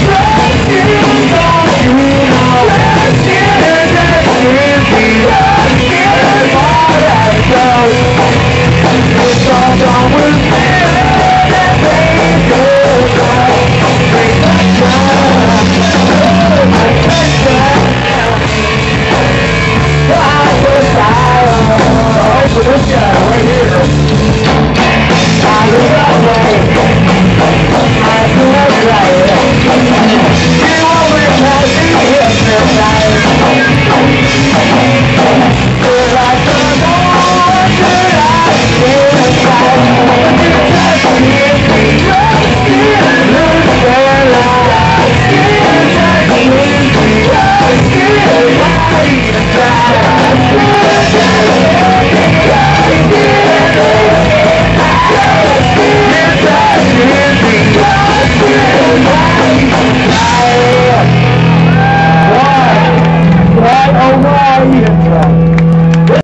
Thank you. try and.